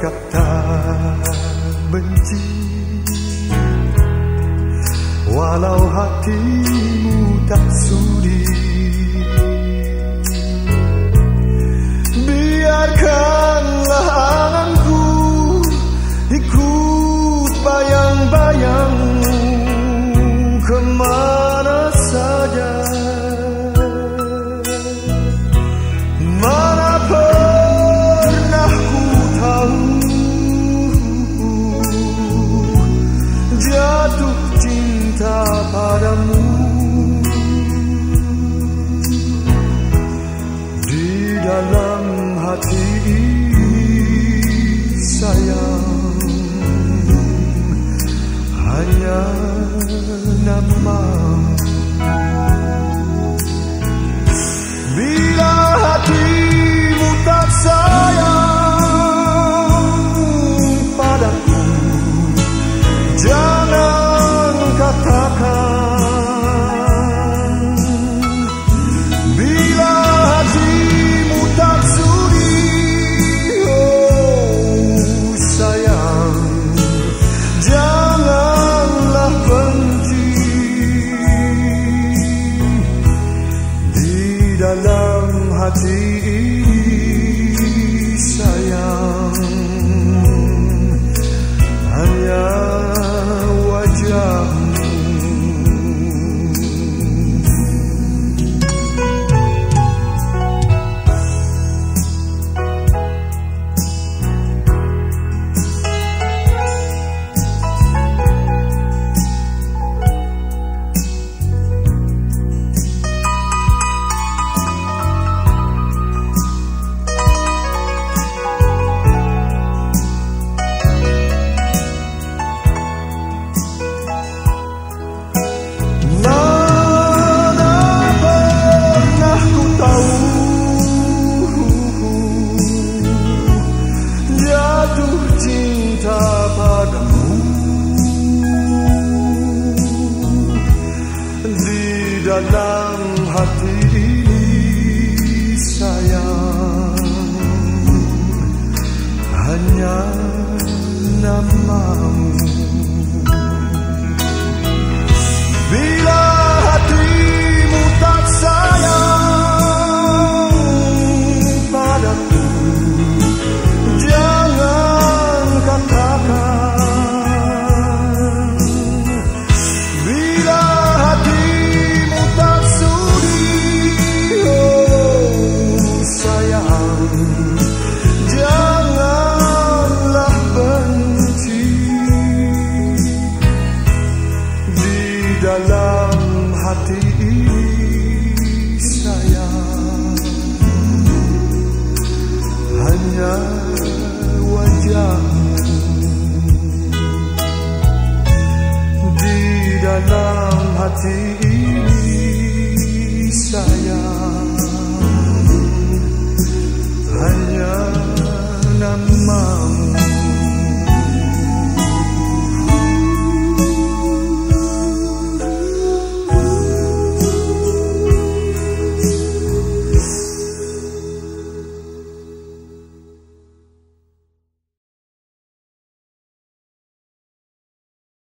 kata benci. Walau hatimu tak sudi alam hatiin tahu jatuh cinta padamu di dalam hati ini sayang hanya namamu. see